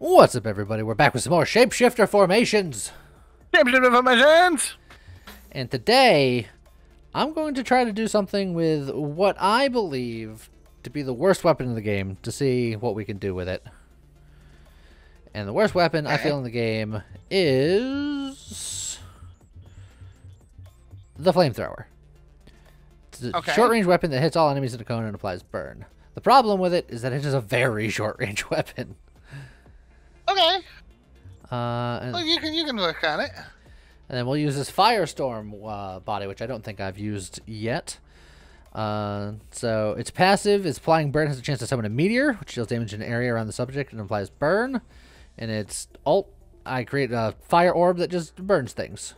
What's up, everybody? We're back with some more Shapeshifter formations. Shapeshifter formations! And today, I'm going to try to do something with what I believe to be the worst weapon in the game to see what we can do with it. And the worst weapon I feel in the game is the flamethrower. It's a Okay. short range weapon that hits all enemies in a cone and applies burn. The problem with it is that it is a very short range weapon. Okay. Uh, Well, you can you can work on it. and then we'll use this Firestorm uh, body, which I don't think I've used yet. Uh, so it's passive. It's applying burn has a chance to summon a meteor, which deals damage in an area around the subject and applies burn. And it's alt. I create a fire orb that just burns things.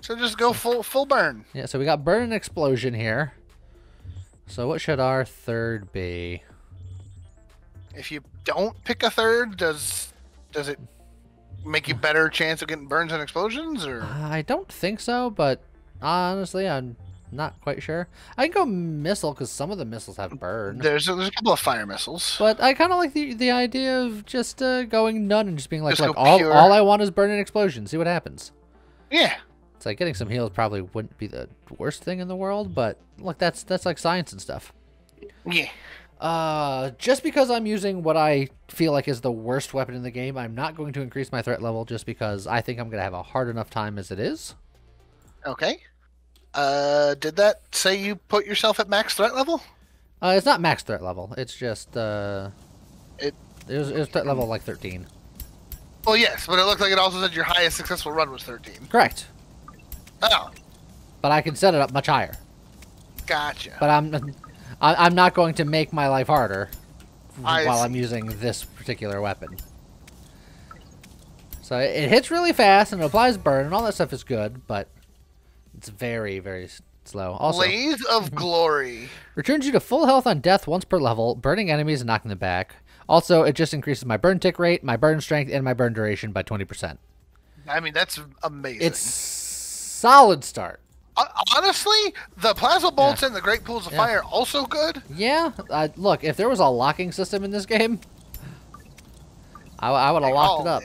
So just go full full burn. Yeah, so we got burn and explosion here. So what should our third be? If you don't pick a third, does does it make you better chance of getting burns and explosions or I don't think so, but honestly, I'm not quite sure. I can go missile because some of the missiles have burn. there's a, there's a couple of fire missiles. But I kind of like the the idea of just uh, going none and just being like, Just look, all, pure. all I want is burn and explosion. See what happens. Yeah. It's like getting some heals probably wouldn't be the worst thing in the world, but look, that's that's like science and stuff. Yeah. Uh, just because I'm using what I feel like is the worst weapon in the game, I'm not going to increase my threat level just because I think I'm gonna have a hard enough time as it is. Okay. Uh did that say you put yourself at max threat level? Uh, it's not max threat level. It's just uh, It- it was, it was threat level like 13. Well yes, but it looked like it also said your highest successful run was thirteen. Correct. Oh, But I can set it up much higher. gotcha. But I'm I- I'm not going to make my life harder I while see. I'm using this particular weapon. So it, it hits really fast and it applies burn and all that stuff is good, but it's very very slow. Also, Blaze of Glory. returns you to full health on death once per level, burning enemies and knocking them back. Also, it just increases my burn tick rate, my burn strength, and my burn duration by 20%. I mean that's amazing. It's solid start. Honestly, the plasma bolts and the great pools of Yeah. fire also good. Yeah, uh, look, if there was a locking system in this game, I, I would have Like, locked it all up.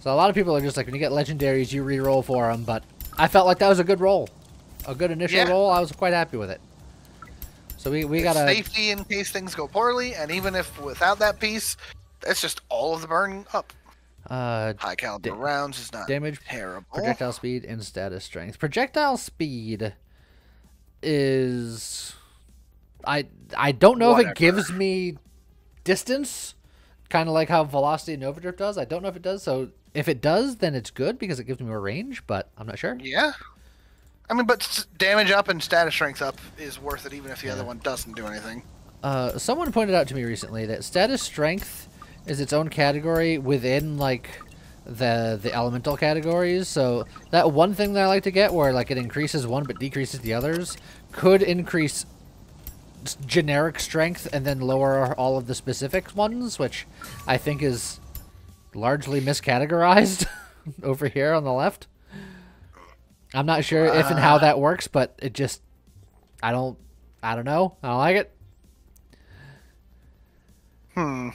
So a lot of people are just like, when you get legendaries, you re-roll for them, but I felt like that was a good roll. A good initial Yeah. roll, I was quite happy with it. So we, we got a... safety in case things go poorly, and even if without that piece, that's just all of the burn up. Uh, High caliber Da- rounds is not damage, terrible. projectile speed, and status strength. Projectile speed is... I, I don't know if it gives me distance, kind of like how Velocity and Nova Drift does. I don't know if it does, so if it does, then it's good because it gives me more range, but I'm not sure. Yeah. I mean, but s- damage up and status strength up is worth it, even if the other one doesn't do anything. Uh, someone pointed out to me recently that status strength is its own category within like the the elemental categories. So that one thing that I like to get, where like it increases one but decreases the others, could increase generic strength and then lower all of the specific ones, which I think is largely miscategorized over here on the left. I'm not sure if and how that works, but it just I don't I don't know. I don't like it. Hmm.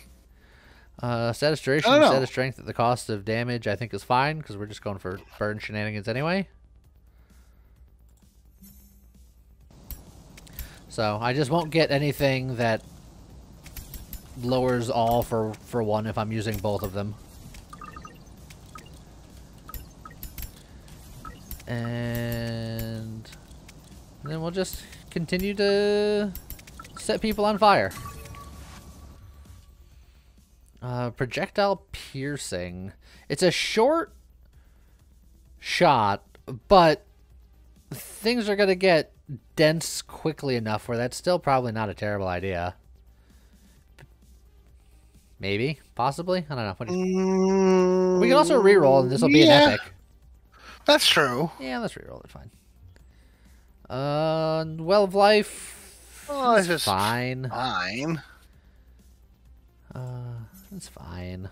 Uh, duration, I don't know. status strength at the cost of damage, I think is fine because we're just going for burn shenanigans anyway. So I just won't get anything that lowers all for for one if I'm using both of them. And then we'll just continue to set people on fire. Uh, projectile piercing. It's a short shot, but things are gonna get dense quickly enough where that's still probably not a terrible idea. Maybe, possibly. I don't know. What do you- we can also re-roll, and this will be Yeah. an epic. That's true. Yeah, let's re-roll it. Fine. Uh, well of life. Oh, it's fine. Fine. Uh, it's fine.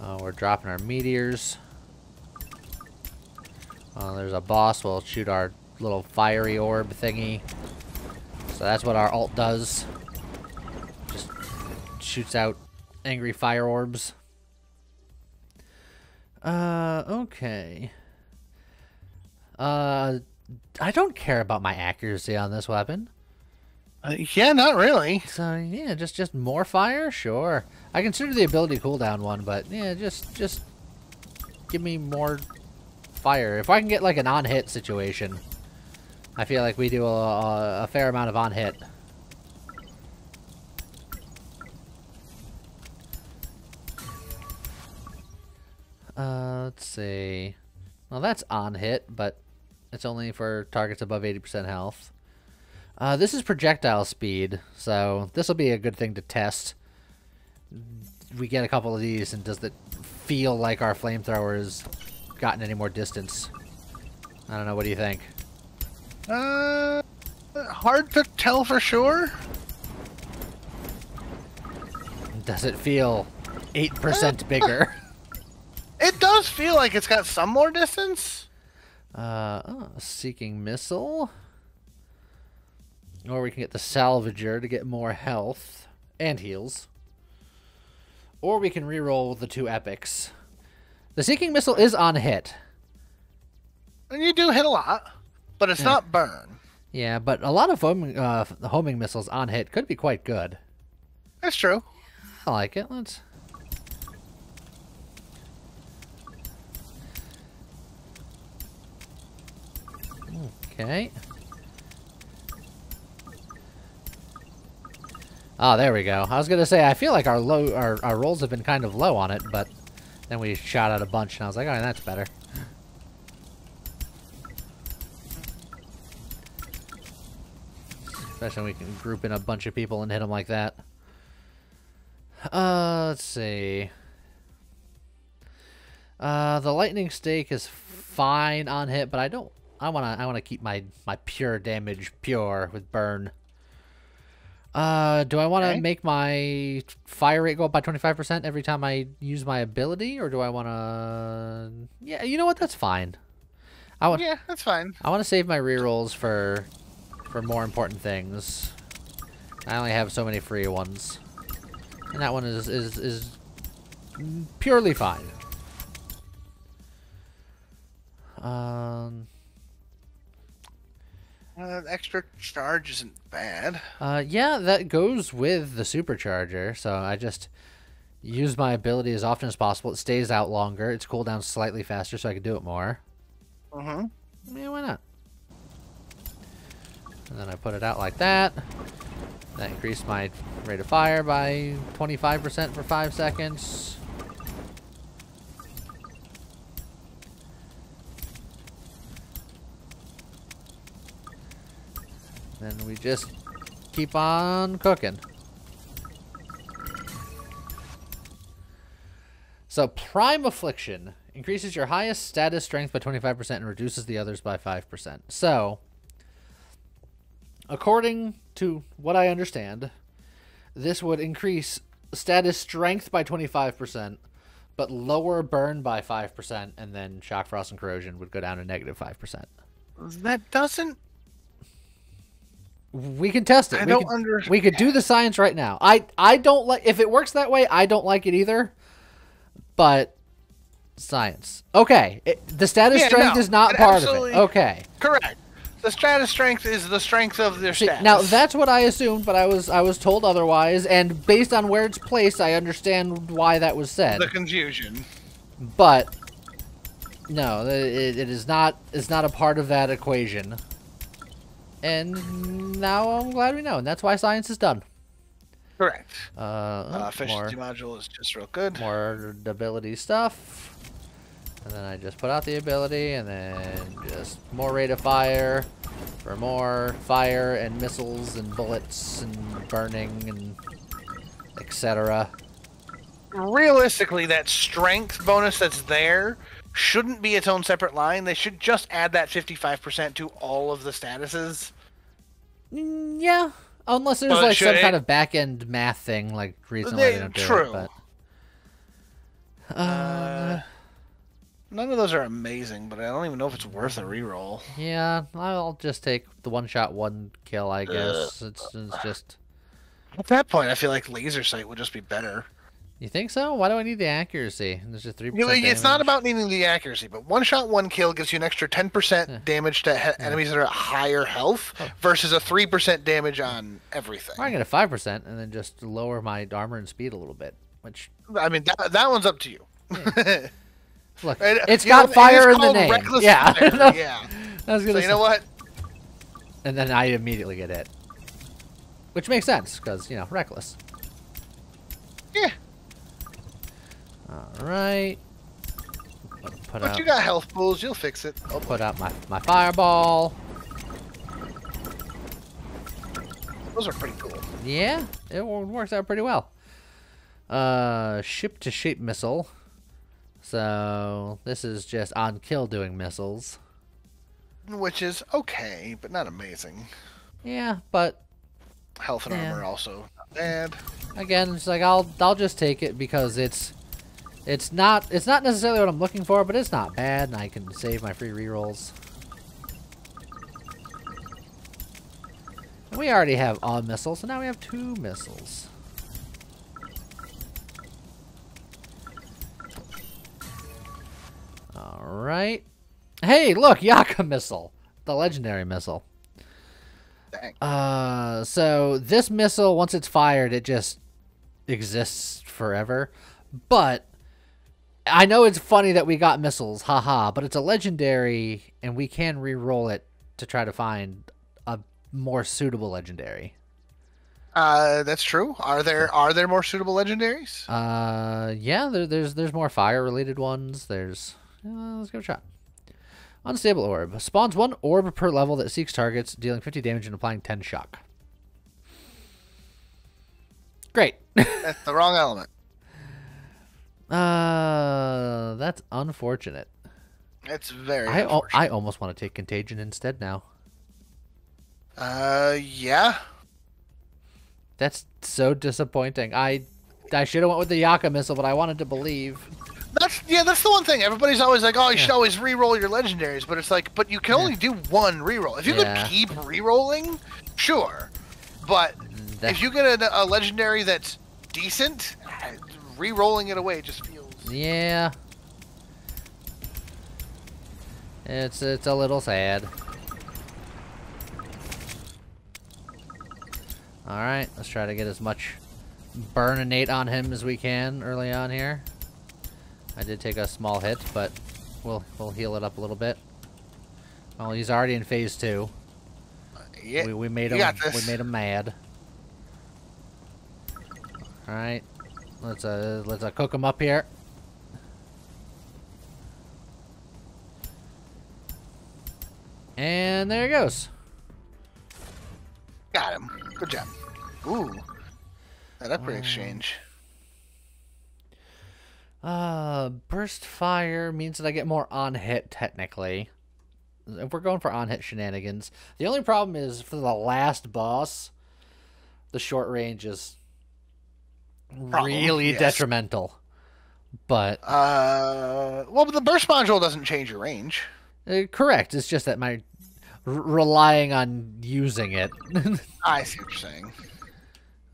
Oh, we're dropping our meteors. There's a boss. We'll shoot our little fiery orb thingy. So that's what our alt does. Just shoots out angry fire orbs. Uh, okay. Uh, I don't care about my accuracy on this weapon. Uh, yeah, not really. So yeah, just just more fire, sure. I consider the ability cooldown one, but yeah, just just give me more fire. If I can get like an on hit situation, I feel like we do a, a, fair amount of on hit. Uh, let's see. Well, that's on hit, but it's only for targets above 80% health. Uh, this is projectile speed, so this will be a good thing to test. We get a couple of these, and does it feel like our flamethrower has gotten any more distance? I don't know. What do you think? Uh, hard to tell for sure. Does it feel 8% bigger? It does feel like it's got some more distance. Uh, oh, seeking missile. Or we can get the salvager to get more health and heals. Or we can reroll the two epics. The seeking missile is on hit. And you do hit a lot, but it's Yeah. not burn. Yeah, but a lot of homing, uh, the homing missiles on hit could be quite good. That's true. I like it. Let's. Okay. Oh, there we go. I was gonna say I feel like our low our, our rolls have been kind of low on it, but then we shot out a bunch, and I was like, all right, that's better. Especially when we can group in a bunch of people and hit them like that. Uh, let's see. Uh, the lightning stake is fine on hit, but I don't. I wanna. I wanna keep my my pure damage pure with burn. Uh, do I want to Okay. make my fire rate go up by twenty five percent every time I use my ability, or do I want to? Yeah, you know what? That's fine. I want. Yeah, that's fine. I want to save my rerolls for for more important things. I only have so many free ones, and that one is is is purely fine. Um. Uh, extra charge isn't bad. Uh. Yeah, that goes with the supercharger. So I just use my ability as often as possible. It stays out longer. It's cooldown slightly faster, so I can do it more. Uh huh. Yeah, why not? And then I put it out like that. That increased my rate of fire by 25% for 5 seconds. Then we just keep on cooking. So Prime Affliction increases your highest status strength by 25% and reduces the others by 5%. So, according to what I understand, this would increase status strength by 25%, but lower burn by 5%, and then Shock Frost and Corrosion would go down to negative 5%. That doesn't. We can test it. I we don't could, under- We could do the science right now. I I don't like if it works that way. I don't like it either. But science. Okay, it, the status Yeah, strength no, is not part of it. Okay. Correct. The status strength is the strength of their See, status. now that's what I assumed, but I was I was told otherwise, and based on where it's placed, I understand why that was said. the confusion. But no, it, it is not. It's not a part of that equation. And now I'm glad we know, and that's why science is done. Correct. Uh, Uh, more, efficiency module is just real good. more ability stuff, and then I just put out the ability, and then just more rate of fire for more fire and missiles and bullets and burning and etc. Realistically, that strength bonus that's there shouldn't be its own separate line. They should just add that 55% to all of the statuses. Mm, yeah, unless there's Well, like some kind of back end math thing, like reason why they They- don't do true. it. But uh, Uh, none of those are amazing, but I don't even know if it's worth a reroll. Yeah, I'll just take the one shot, one kill. I guess it's, it's just. At that point, I feel like laser sight would just be better. You think so? Why do I need the accuracy? There's just three. You know, it's not about needing the accuracy, but one shot, one kill gives you an extra ten percent Yeah. damage to he- enemies that are at higher health Oh. versus a three percent damage on everything. I get a five percent and then just lower my armor and speed a little bit. Which I mean, that, that one's up to you. look, And, it's you know, got fire it in the name. Reckless Yeah, fire, yeah. I was So gonna you know what? And then I immediately get hit, which makes sense because you know reckless. Yeah, All right. Put but out, you got health pools. You'll fix it. I'll put out my my fireball. those are pretty cool. Yeah, it works out pretty well. Uh, ship to shape missile. So this is just on kill doing missiles. Which is okay, but not amazing. Yeah, but Health and Yeah. armor also not bad. again, it's like I'll I'll just take it because it's it's not it's not necessarily what I'm looking for, but it's not bad, and I can save my free rerolls. We already have a missile, so now we have two missiles. All right. Hey, look, Yaka missile, the legendary missile. Dang. Uh, so this missile, once it's fired, it just exists forever. But I know it's funny that we got missiles, haha. But it's a legendary, and we can re-roll it to try to find a more suitable legendary. Uh, that's true. Are there are there more suitable legendaries? Uh, yeah, there, there's there's more fire-related ones. There's uh, let's give it a shot. Unstable orb spawns one orb per level that seeks targets, dealing 50 damage and applying 10 shock. Great. That's the wrong element. Uh, that's unfortunate. It's very. I al-. I almost want to take contagion instead now. Uh, yeah. That's so disappointing. I I should have went with the Yaka missile, but I wanted to believe. That's yeah. That's the one thing. Everybody's always like, "Oh, you should always re-roll your legendaries," but it's like, but you can only do one re-roll. If you Yeah. could keep re-rolling, sure. But That- if you get a, a legendary that's decent, re-rolling it away just feels. Yeah. It's it's a little sad. All right, let's try to get as much burninate on him as we can early on here. I did take a small hit, but we'll we'll heal it up a little bit. Well, he's already in phase two. Yeah. We, we made him we made him mad. All right, let's uh let's uh, cook them up here. And there he goes. Got him. Good job. Ooh. That upgrade exchange. Uh, burst fire means that I get more on hit technically. If we're going for on hit shenanigans, the only problem is for the last boss, the short range is Problem, really yes. detrimental. But Uh, well, but the burst module doesn't change your range. uh, correct, it's just that my r- relying on using it. I see what you're saying.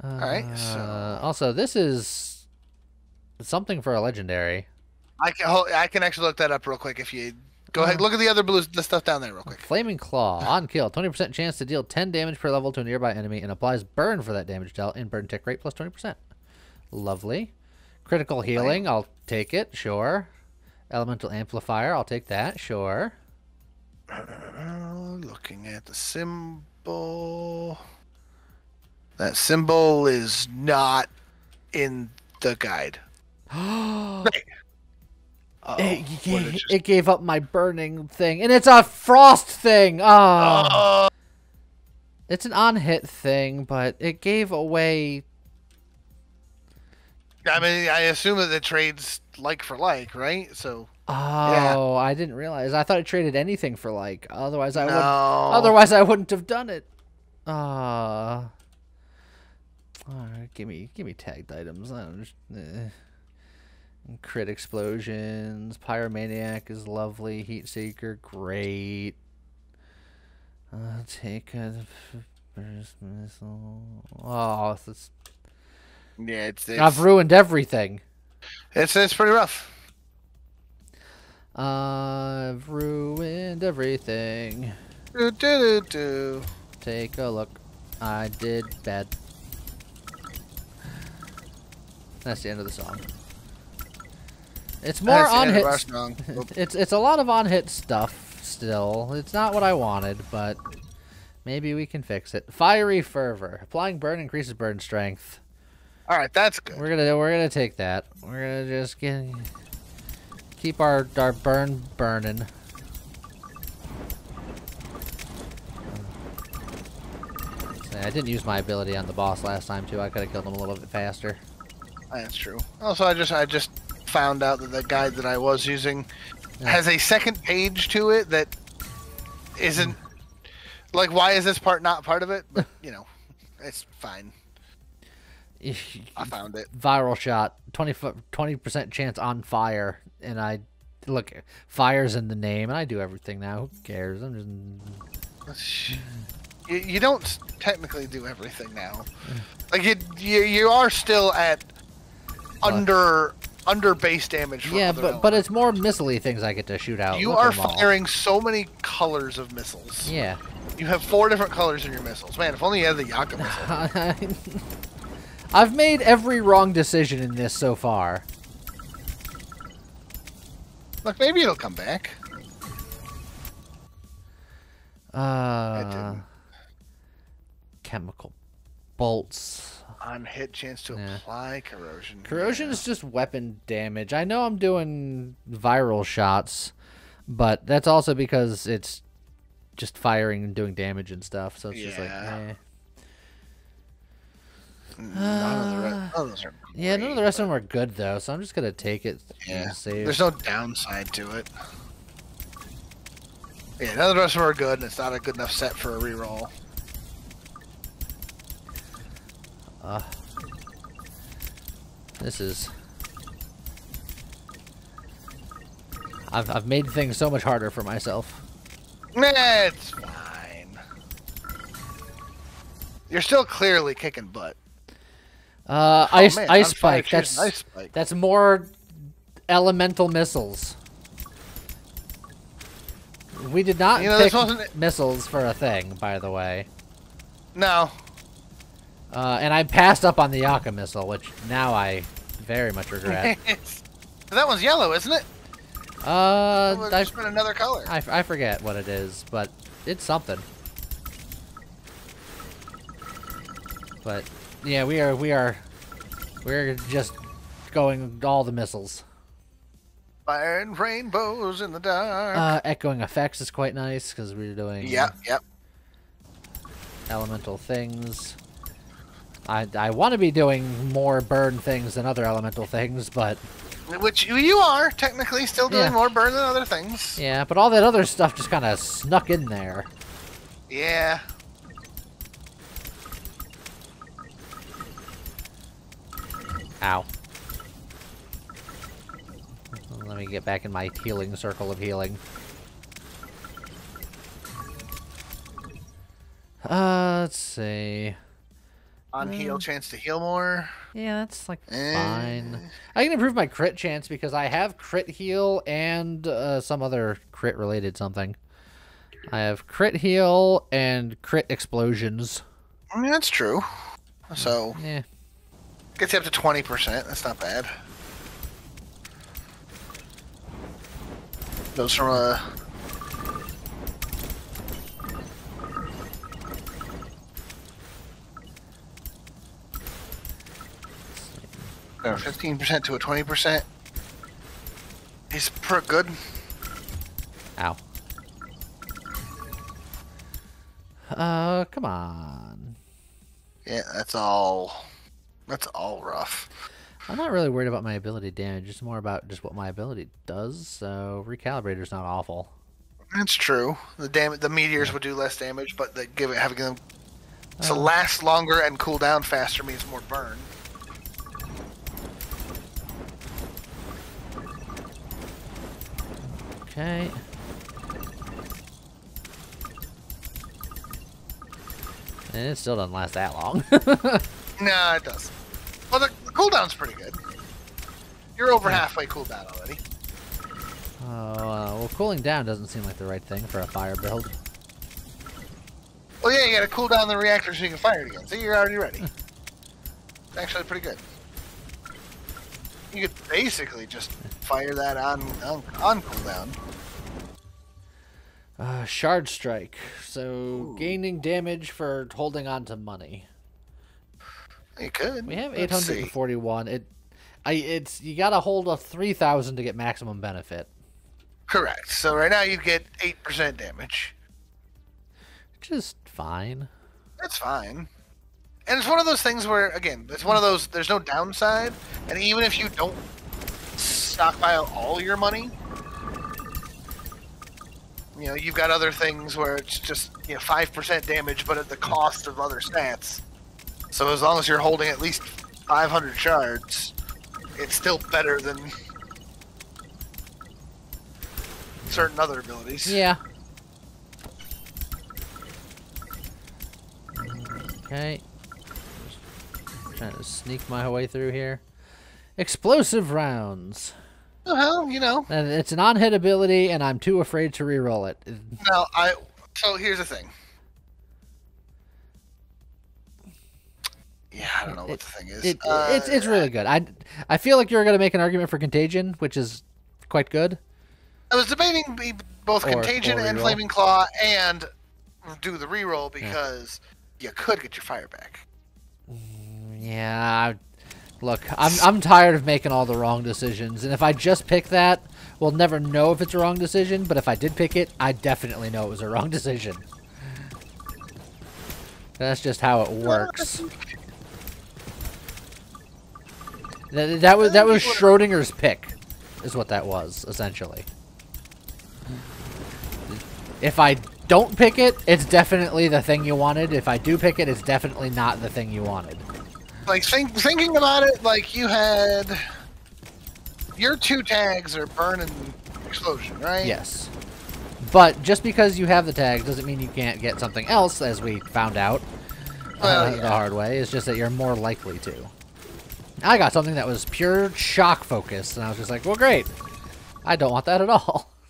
All right. so- Uh, also, this is something for a legendary. I can hold, I can actually look that up real quick if you go ahead. Uh. Look at the other blue the stuff down there real quick. Flaming Claw. On kill. 20% chance to deal 10 damage per level to a nearby enemy and applies burn for that damage dealt in burn tick rate plus 20%. Lovely. Critical healing. I'll take it. Sure. Elemental amplifier. I'll take that. Sure. Looking at the symbol. That symbol is not in the guide. Right. It, What it just- it gave up my burning thing. And it's a frost thing. Oh. Uh, It's an on hit thing, but it gave away. I mean, I assume that the trades like for like, right? So Oh, I didn't realize. I thought it traded anything for like. Otherwise, I would. no. Otherwise, I wouldn't have done it. Ah. Alright, give me, give me tagged items. I don't. eh. Crit explosions. Pyromaniac is lovely. Heat Seeker, great. Uh, take a burst missile. Oh, it's, Yeah, it's it's, I've ruined everything. it's it's pretty rough. I've ruined everything. Do, do, do, do. Take a look. I did bad. That's the end of the song. It's more That's on hit. It's it's a lot of on hit stuff still. It's not what I wanted, but maybe we can fix it. Fiery fervor. Applying burn increases burn strength. All right, that's good. We're gonna we're gonna take that. We're gonna just get keep our our burn burning. I didn't use my ability on the boss last time too. I could have killed him a little bit faster. That's true. Also, I just I just found out that the guide that I was using Yeah. has a second page to it that isn't like why is this part not part of it? But you know, it's fine. I found it. Viral shot, 20 percent chance on fire, and I look fire's in the name, and I do everything now. Who cares? I'm just You, you don't technically do everything now. Like you, you, you are still at under under base damage. Yeah, but but it's more missile things I get to shoot out. you Look are at 'em all. firing so many colors of missiles. Yeah. You have four different colors in your missiles. Man, if only you had the Yaka missile. I've made every wrong decision in this so far. Look, maybe it'll come back. Uh, chemical bolts. On hit chance to Yeah. apply corrosion. Corrosion Yeah. is just weapon damage. I know I'm doing viral shots, but that's also because it's just firing and doing damage and stuff. So it's just like, eh. None of the re- none of those are yeah. None of the rest of them are good though, so I'm just gonna take it. Yeah. and save. There's no downside to it. Yeah, none of the rest of them are good, and it's not a good enough set for a reroll. Uh, this is. I've I've made things so much harder for myself. It's fine. You're still clearly kicking butt. Uh, ice oh, man, ice spike. That's ice spike. that's more elemental missiles. We did not You know, pick wasn't- missiles for a thing, by the way. No, Uh, and I passed up on the Yaka missile, which now I very much regret. That one's yellow, isn't it? uh, it's been another color. I, I forget what it is, but it's something. But yeah, we are we are we're just going all the missiles. Fire and rainbows in the dark. Uh, echoing effects is quite nice because we're doing yep, yep. elemental things. I I want to be doing more burn things than other elemental things, but Which you- are technically still doing Yeah. more burn than other things. yeah, but all that other stuff just kind of snuck in there. Yeah. Ow. Let me get back in my healing circle of healing. Uh, let's see. On heal, chance to heal more. Yeah, that's like Eh. fine. I can improve my crit chance because I have crit heal and uh, some other crit related something. I have crit heal and crit explosions. I mean, that's true. So Yeah. Gets you up to twenty percent. That's not bad. Goes from a fifteen percent to a twenty percent. He's pretty good. Ow. Uh, come on. Yeah, that's all. That's all rough. I'm not really worried about my ability damage. It's more about just what my ability does. So recalibrator's not awful. That's true. The dam- the meteors would do less damage, but they give it having them to Oh. last longer and cool down faster means more burn. Okay. And it still doesn't last that long. nah, it does. Well, the, the cooldown's pretty good. You're over halfway cooldown already. Oh, uh, well, cooling down doesn't seem like the right thing for a fire build. Well, yeah, you gotta cool down the reactor so you can fire it again. So you're already ready. it's actually pretty good. You could basically just fire that on on, on cooldown. Uh, shard strike. So Ooh. gaining damage for holding on to money. You could. We have 841. It, I, it's you gotta hold a 3,000 to get maximum benefit. Correct. So right now you get eight percent damage. Just fine. That's fine. And it's one of those things where, again, it's one of those. There's no downside, and even if you don't stockpile all your money, you know, you've got other things where it's just you know five percent damage, but at the cost of other stats. So as long as you're holding at least 500 shards, it's still better than certain other abilities. Yeah. Okay. Just trying to sneak my way through here. Explosive rounds. Well, you know. And it's an on-hit ability, and I'm too afraid to re-roll it. No, I. So here's the thing. Yeah, I don't know what the thing is. It, uh, it's it's really good. I I feel like you're going to make an argument for Contagion, which is quite good. I was debating both or, Contagion or and Flaming Claw and do the reroll because yeah. you could get your fire back. Mm, yeah, look, I'm I'm tired of making all the wrong decisions, and if I just pick that, we'll never know if it's a wrong decision. But if I did pick it, I definitely know it was a wrong decision. That's just how it works. That, that was that was Schrodinger's pick, is what that was essentially. If I don't pick it, it's definitely the thing you wanted. If I do pick it, it's definitely not the thing you wanted. Like think, thinking about it, like you had your two tags are burn and explosion, right? Yes. But just because you have the tags doesn't mean you can't get something else, as we found out well, uh, yeah. the hard way. It's just that you're more likely to. I got something that was pure shock focus, and I was just like, well, great. I don't want that at all.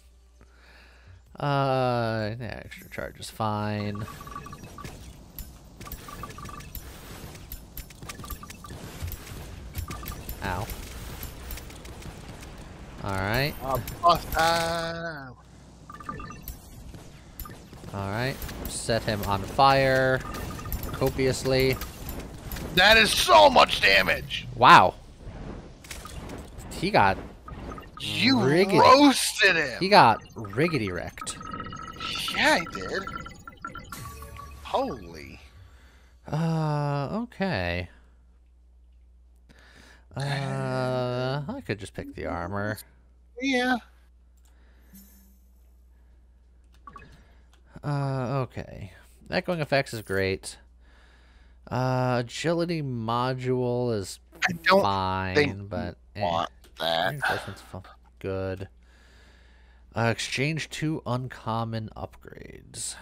Uh, yeah, extra charge is fine. Ow. Alright. Alright. Set him on fire copiously. That is so much damage. Wow. He got. You riggedy. roasted him. He got riggedy wrecked. Yeah, he did. Holy. Uh, okay. Uh, I could just pick the armor. Yeah. Uh, okay. Echoing effects is great. Uh, agility module is I don't fine, but eh. want that. good. Uh, exchange two uncommon upgrades.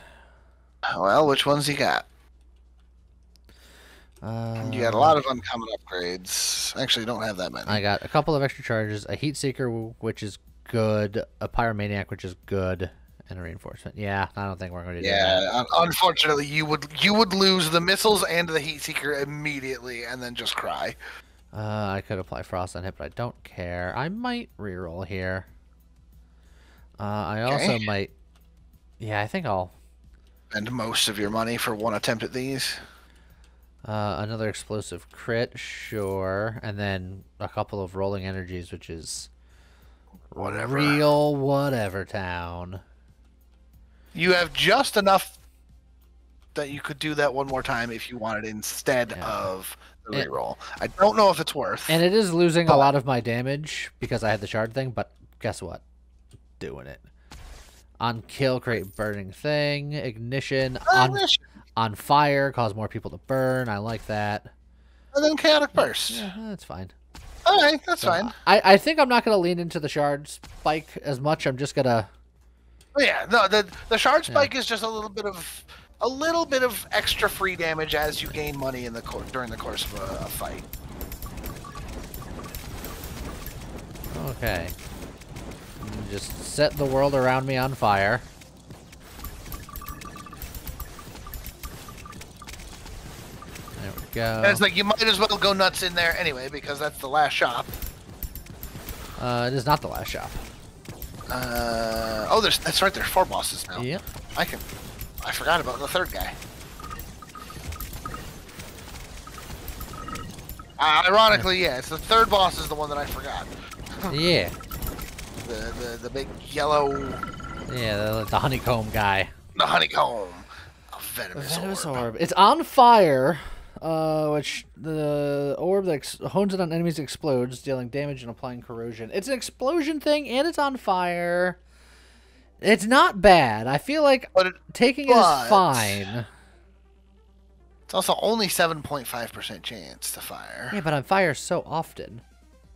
Well, which ones you got? Uh, you got a lot of uncommon upgrades. Actually, don't have that many. I got a couple of extra charges, a heat seeker, which is good, a pyromaniac, which is good, and a reinforcement. Yeah, I don't think we're going to do yeah, that. Yeah, unfortunately, you would you would lose the missiles and the heat seeker immediately, and then just cry. Uh, I could apply frost on it, but I don't care. I might reroll here. Uh, I okay. also might. Yeah, I think I'll. Spend most of your money for one attempt at these. Uh, another explosive crit, sure, and then a couple of rolling energies, which is whatever real whatever town. You have just enough that you could do that one more time if you wanted instead yeah. of the reroll. I don't know if it's worth. And it is losing but... a lot of my damage because I had the shard thing, but guess what? Doing it. On kill, create burning thing, ignition, on, on fire, cause more people to burn. I like that. And then chaotic burst. Yeah, that's fine. All right, that's So, fine. I, I think I'm not gonna lean into the shard spike as much. I'm just gonna But yeah, no, the the shard spike is just a little bit of a little bit of extra free damage as you gain money in the cour during the course of a, a fight. Okay. Just set the world around me on fire. There we go. And it's like you might as well go nuts in there anyway because that's the last shop. Uh, it is not the last shop. Uh, oh, there's that's right. There's four bosses now. Yep. I can. I forgot about the third guy. Uh, ironically, yeah, it's the third boss is the one that I forgot. Yeah. The the, the big yellow, Yeah, the, the honeycomb guy. the honeycomb, a venomous, Venomous orb. orb. It's on fire, uh, which the orb that ex- hones it on enemies explodes, dealing damage and applying corrosion. It's an explosion thing, and it's on fire. It's not bad. I feel like it, taking it is fine. it's also only seven point five percent chance to fire. Yeah, but on fire so often.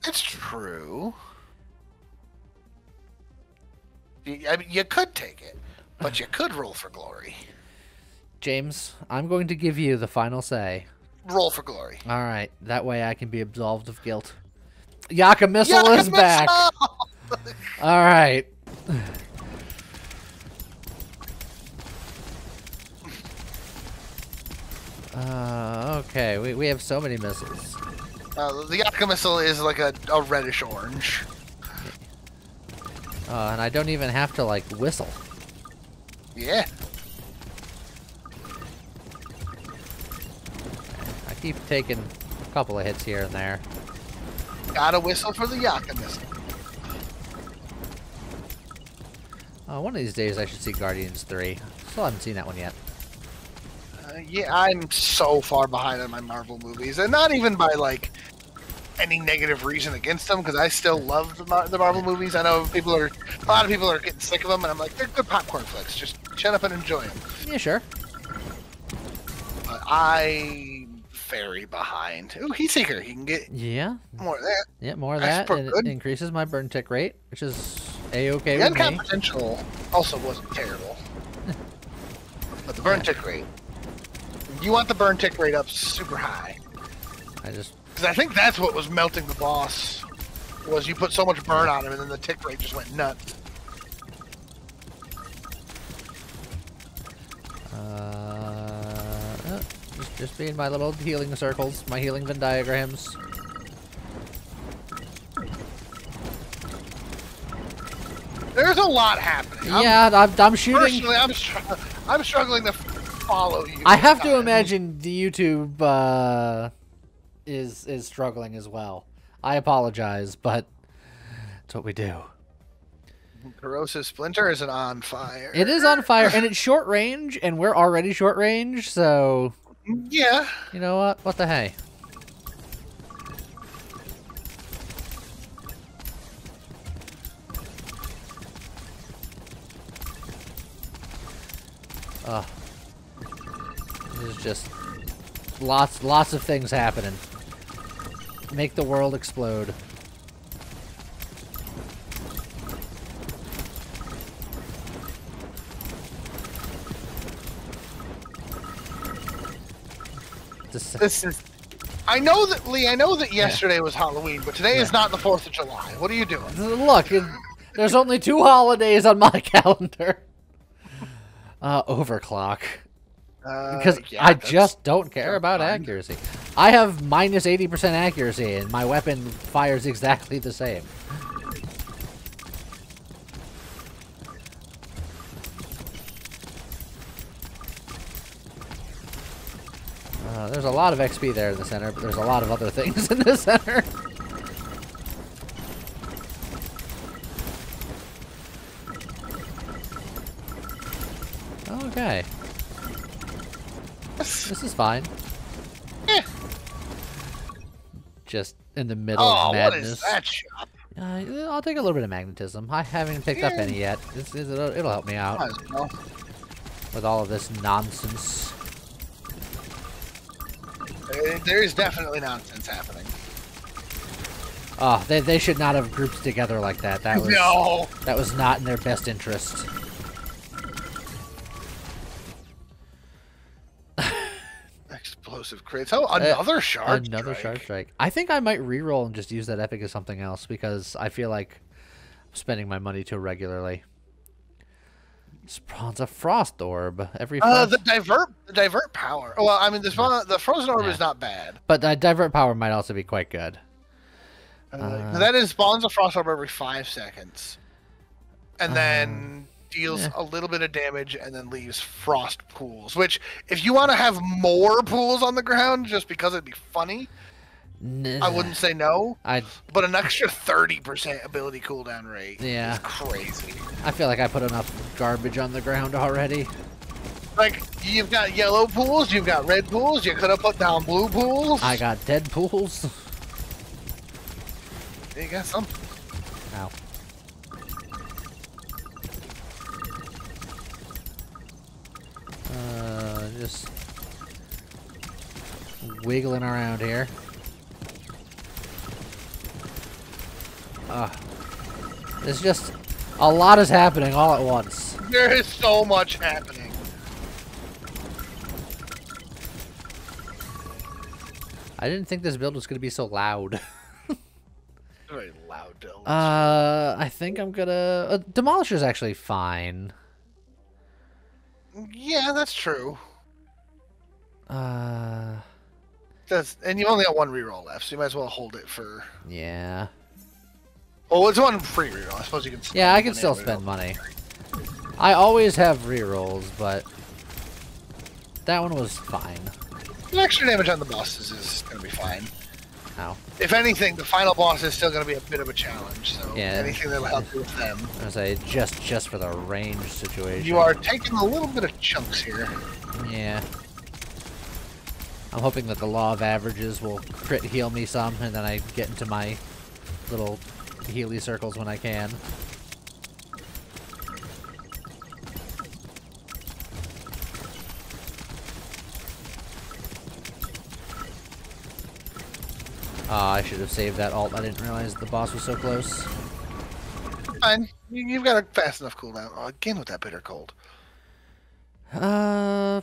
It's true. You, I mean, you could take it, but you could roll for glory. James, I'm going to give you the final say. Roll for glory. All right, that way I can be absolved of guilt. Yaka missile is Yakamasa! back. All right. Uh, okay, we, we have so many missiles. Uh, the Yaka missile is like a, a reddish orange. Uh, and I don't even have to, like, whistle. Yeah. Keep taking a couple of hits here and there. Gotta whistle for the Yaka missile. Uh, one of these days I should see Guardians 3. Still haven't seen that one yet. Uh, yeah, I'm so far behind on my Marvel movies, and not even by like any negative reason against them, because I still love the, Mar- the Marvel movies. I know people are, a lot of people are getting sick of them, and I'm like, they're good popcorn flicks. Just shut up and enjoy them. Yeah, sure. But I'm very behind. Ooh, heat seeker. You can get Yeah, more of that. yeah, more of That's that. And good. it increases my burn tick rate, which is a-okay The with me. potential also wasn't terrible, but the burn Yeah. tick rate. You want the burn tick rate up super high. I just Because I think that's what was melting the boss. Was you put so much burn on him, and then the tick rate just went nuts. Uh, just, being my little healing circles, my healing Venn diagrams. There's a lot happening. I'm- yeah, I'm, I'm shooting. Personally, I'm str- I'm struggling to follow you. I have to imagine the YouTube uh, is is struggling as well. I apologize, but it's what we do. Corrosive Splinter isn't on fire. It is on fire, and it's short range, and we're already short range, so Yeah. you know what? What the hey? Ugh. This is just lots, lots of things happening. Make the world explode. This- This is. I know that Lee. I know that yesterday was Halloween, but today is not the Fourth of July. What are you doing? Look, it, there's only two holidays on my calendar. Uh, overclock. Uh, Because yeah, I just don't care about accuracy. I have minus 80% accuracy, and my weapon fires exactly the same. Uh, there's a lot of XP there in the center, but there's a lot of other things in the center. Okay, this is fine. Just in the middle Oh, of madness. is that shop? Uh, I'll take a little bit of magnetism. I haven't picked up any yet. This is, it'll, it'll help me out Might as well. with all of this nonsense. There is definitely nonsense happening. Oh, they, they should not have grouped together like that. That was No. that was not in their best interest. Explosive crits. Oh, another shard. Uh, Another strike. shard strike. I think I might re-roll and just use that epic as something else because I feel like I'm spending my money too regularly. Spawns a frost orb every. Uh, the divert, the divert power. Well, I mean, the spawn, the frozen orb Yeah. is not bad. but the divert power might also be quite good. Uh, Uh, that is spawns a frost orb every five seconds, and then deals yeah. a little bit of damage, and then leaves frost pools. Which, if you want to have more pools on the ground, just because it'd be funny, N- I wouldn't say no. I But an extra thirty percent ability cooldown rate Yeah. is crazy. I feel like I put enough garbage on the ground already. Like you've got yellow pools, you've got red pools. You could have put down blue pools. I got dead pools. You got some. Ow. Uh, just wiggling around here. Uh, it's just a lot is happening all at once. There is so much happening. I didn't think this build was going to be so loud. Very loud build. Uh, I think I'm gonna. Uh, Demolisher's actually fine. yeah, that's true. Uh, That's and you only got one reroll left, so you might as well hold it for. yeah. Oh, it's one free reroll. I suppose you can. Yeah, I can still spend money. I always have rerolls, but that one was fine. The extra damage on the bosses is gonna be fine. Ow. If anything, the final boss is still gonna be a bit of a challenge. So Yeah. anything that'll help you with them. I was say just just for the range situation. You are taking a little bit of chunks here. Yeah. I'm hoping that the law of averages will crit heal me some, and then I get into my little healy circles when I can. Ah, I should have saved that alt. I didn't realize the boss was so close. Fine. You, you've got a fast enough cooldown. Oh, again with that bitter cold. Uh,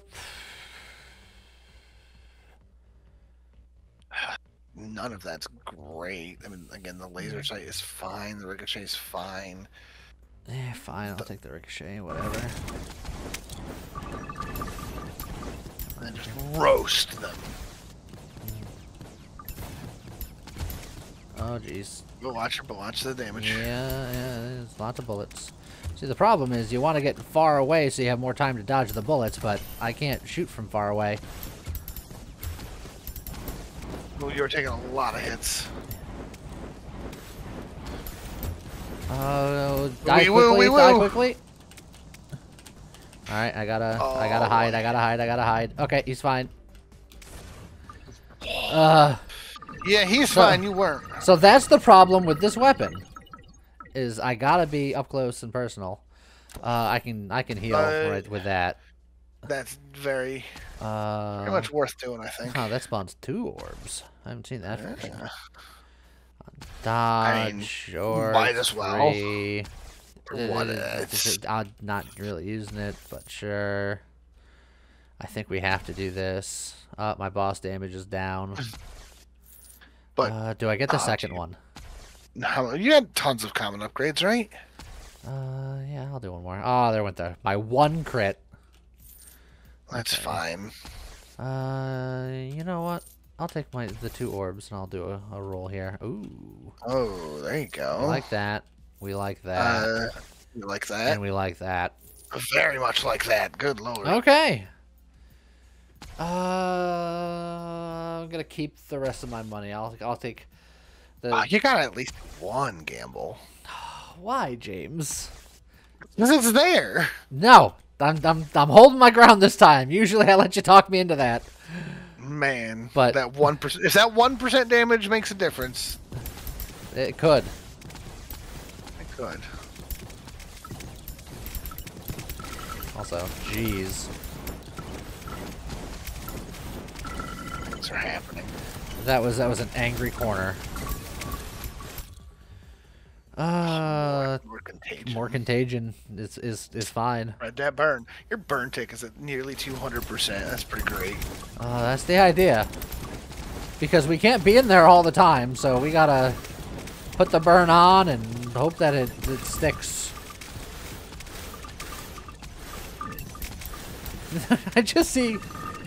None of that's great. I mean, again, the laser sight is fine. The ricochet is fine. eh, fine. I'll take the ricochet. Whatever. And then just roast them. Oh, jeez. But watch, but watch the damage. Yeah, yeah, there's lots of bullets. See, the problem is you want to get far away so you have more time to dodge the bullets, but I can't shoot from far away. Well, you were taking a lot of hits. Oh, die woo, quickly, wee die woo. quickly. All right, I gotta, I gotta Oh, hide, I gotta hide, I gotta hide. Okay, he's fine. Uh, Yeah, he's So- fine. You weren't. so that's the problem with this weapon, is I gotta be up close and personal. Uh, I can, I can heal Uh, right with that. That's very, Uh, very much worth doing, I think. Oh, that spawns two orbs. I haven't seen that. Yeah. Dodge mean, or might as well. Uh, what this is- I'm not really using it, but sure. I think we have to do this. Uh, my boss damage is down. But uh, do I get the ah, second gee. one? no, you had tons of common upgrades, right? Uh, yeah, I'll do one more. Oh, there went the my one crit. That's Okay. fine. Uh, you know what? I'll take my the two orbs and I'll do a, a roll here. Ooh, Oh, there you go. we like that. We like that, Uh, you like that? and we like that. Very much like that. Good lord. Okay. Uh, I'm gonna keep the rest of my money. I'll I'll take the. Uh, you got at least one gamble. Why, James? Because it's there. No, I'm I'm I'm holding my ground this time. Usually, I let you talk me into that. Man, But- that one percent. If that one percent damage makes a difference, It could. it could. Also, jeez, Things are happening. that was that was an angry corner. Uh, more contagion is is is fine. Right, that burn. Your burn tick is at nearly 200%. That's pretty great. Uh, that's the idea. Because we can't be in there all the time, so we gotta put the burn on and hope that it, it sticks. I just see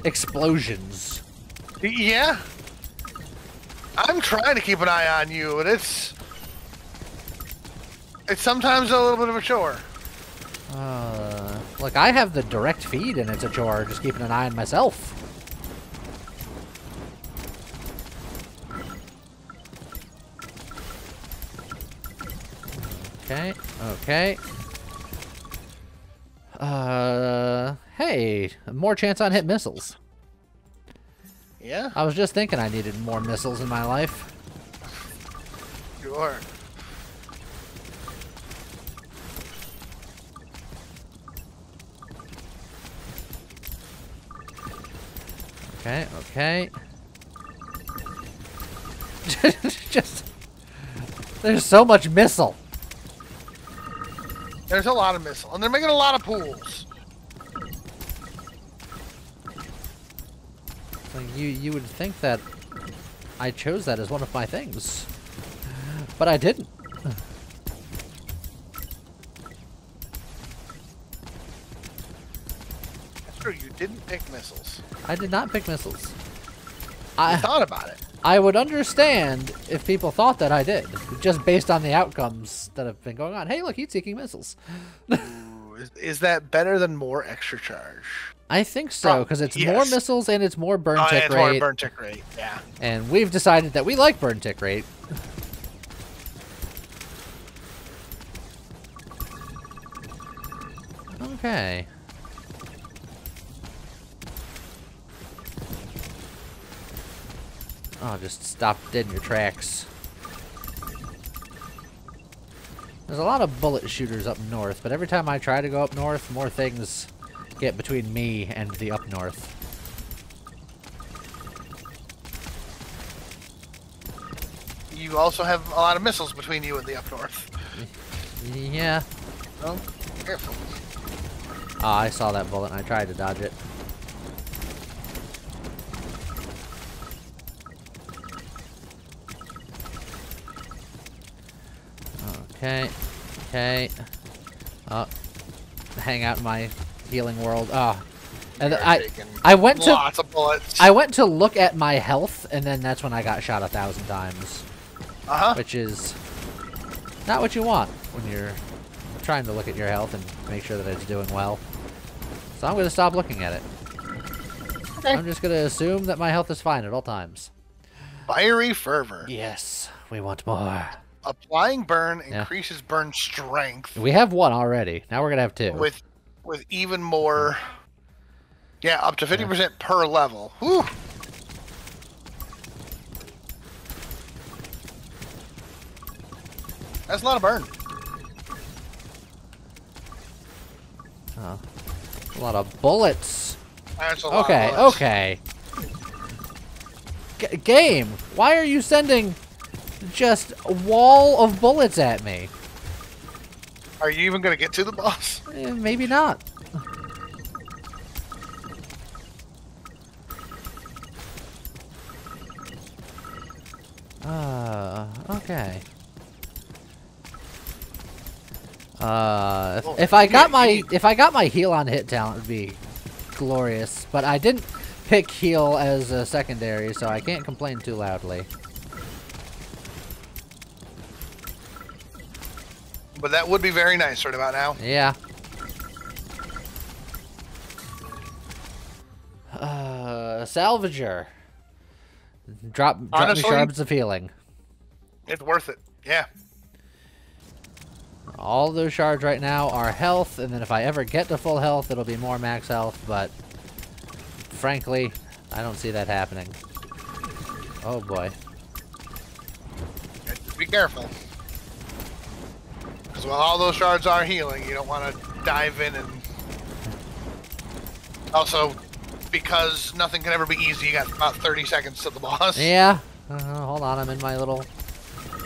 explosions. Yeah. I'm trying to keep an eye on you, and it's it's sometimes a little bit of a chore. Uh, look, I have the direct feed, and it's a chore just keeping an eye on myself. Okay, okay. Uh, hey, more chance on hit missiles. Yeah, I was just thinking I needed more missiles in my life. sure. Okay, okay. just, there's so much missile. There's a lot of missile, and they're making a lot of pools. Like you, you would think that I chose that as one of my things, but I didn't. That's true. You didn't pick missiles. I did not pick missiles. You I, thought about it. I would understand if people thought that I did, just based on the outcomes that have been going on. Hey, look, he's seeking missiles. Ooh, is, is that better than more extra charge? I think so, because it's more missiles and it's more burn oh, tick it's more rate, burn tick rate. Yeah. and we've decided that we like burn tick rate. Okay. Oh, just stop dead in your tracks. There's a lot of bullet shooters up north, but every time I try to go up north, more things get between me and the up north. You also have a lot of missiles between you and the up north. Yeah. Oh, careful. Oh, I saw that bullet and I tried to dodge it. Okay. Okay. Oh. Hang out in my healing world. Oh. And You're I, I went to, of bullets. I went to look at my health and then that's when I got shot a thousand times. uh huh. Which is not what you want when you're trying to look at your health and make sure that it's doing well. So I'm gonna stop looking at it. Okay. I'm just gonna assume that my health is fine at all times. Fiery fervor. Yes, we want more. Applying burn Yeah. increases burn strength We have one already. Now we're gonna have two. with with even more. Yeah, up to fifty percent per level. Whew. That's a lot of burn. Oh. A lot of bullets. That's a lot Okay, of bullets. okay. G- game, why are you sending just a wall of bullets at me? Are you even gonna get to the boss? Eh, maybe not. Uh, okay. Uh, if, if I got my if I got my heal on hit talent, it'd be glorious. But I didn't pick heal as a secondary, so I can't complain too loudly. But that would be very nice right about now. Yeah. Uh, salvager. Drop, drop me Honestly- shards of healing. It's worth it. Yeah. All those shards right now are health, and then if I ever get to full health, it'll be more max health, but frankly, I don't see that happening. Oh boy. Be careful. Because while all those shards are healing, you don't want to dive in and... Also, because nothing can ever be easy, you got about 30 seconds to the boss. Yeah. Uh. Hold on, I'm in my little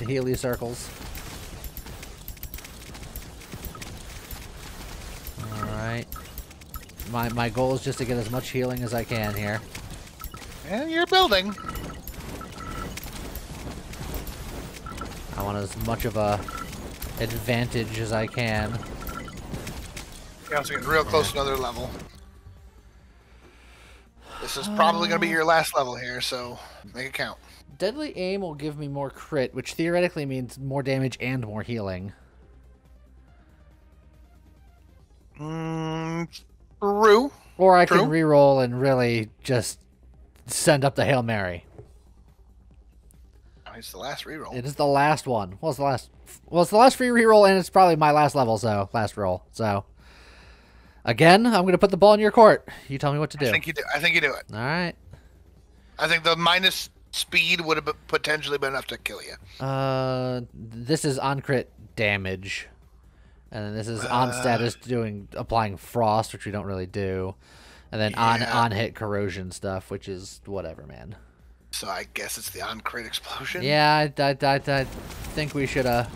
Healy circles. Alright. My, my goal is just to get as much healing as I can here. And you're building. I want as much of a advantage as I can. You're also getting real close to another level. This is probably going to be your last level here, so make it count. Deadly aim will give me more crit, which theoretically means more damage and more healing. Mm, true. Or I True. can reroll and really just send up the Hail Mary. It's the last reroll. It is the last one. Well, it's the last. Well, it's the last free reroll, and it's probably my last level, so last roll. So, again, I'm gonna put the ball in your court. You tell me what to do. I think you do. I think you do it. All right. I think the minus speed would have potentially been enough to kill you. Uh, this is on crit damage, and then this is on Uh. status doing applying frost, which we don't really do, and then on on hit corrosion stuff, which is whatever, man. So I guess it's the on crit explosion. Yeah, I, I, I, I think we should have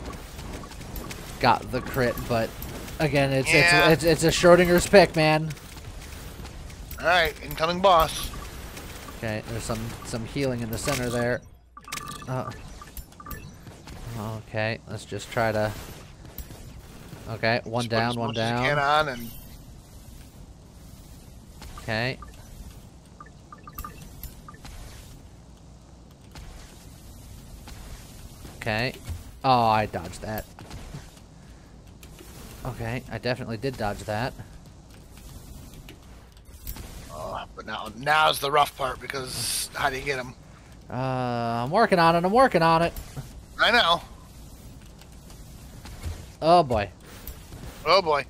got the crit, but again, it's Yeah. it's, it's it's a Schrodinger's pick, man. All right, incoming boss. Okay, there's some some healing in the center there. Oh. Okay, let's just try to. Okay, one down, one down. on and Okay. Okay. Oh, I dodged that. Okay, I definitely did dodge that. oh, but now now's the rough part because how do you get him? Uh, I'm working on it. I'm working on it. I know. Oh boy. Oh boy.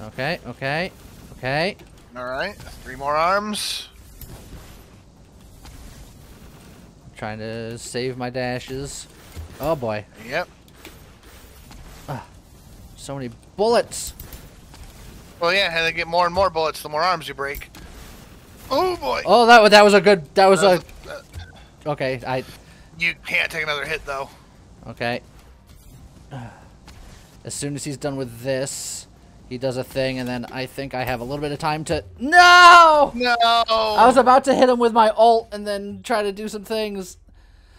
Okay, okay, okay. All right, three more arms. Trying to save my dashes. Oh boy. Yep. So many bullets. Well, yeah, and they get more and more bullets the more arms you break. Oh boy. Oh, that that was a good. That was a. Uh, Okay, I. you can't take another hit though. Okay. As soon as he's done with this, he does a thing, and then I think I have a little bit of time to. No! No. I was about to hit him with my ult and then try to do some things.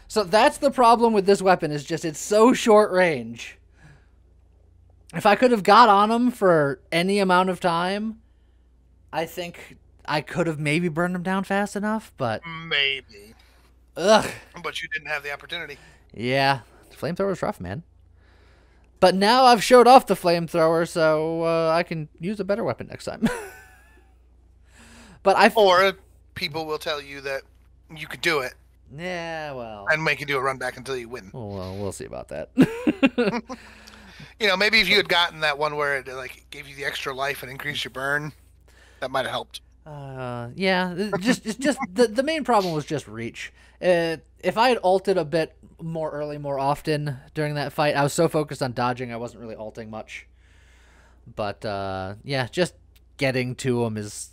So that's the problem with this weapon is just it's so short range. If I could have got on him for any amount of time, I think I could have maybe burned him down fast enough, but maybe, ugh. but you didn't have the opportunity. Yeah, flamethrower's rough, man. But now I've showed off the flamethrower, so uh, I can use a better weapon next time. but I, Or people will tell you that you could do it yeah, well, and make you do a run back until you win. well, we'll see about that. You know, maybe if you had gotten that one where it like gave you the extra life and increased your burn, that might have helped. Uh, yeah, just it's just the the main problem was just reach. Uh, if I had ulted a bit more early, more often during that fight, I was so focused on dodging, I wasn't really ulting much. But uh, yeah, just getting to him is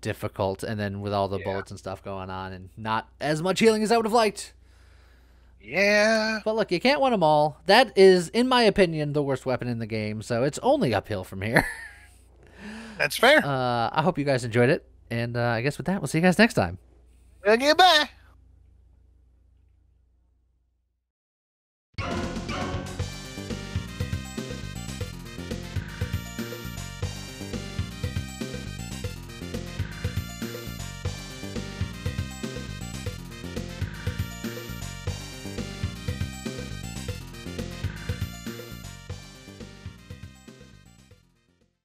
difficult, and then with all the Yeah. bullets and stuff going on, and not as much healing as I would have liked. Yeah. But look, you can't win them all. That is, in my opinion, the worst weapon in the game. So it's only uphill from here. That's fair. Uh, I hope you guys enjoyed it, and uh, I guess with that, we'll see you guys next time. Goodbye.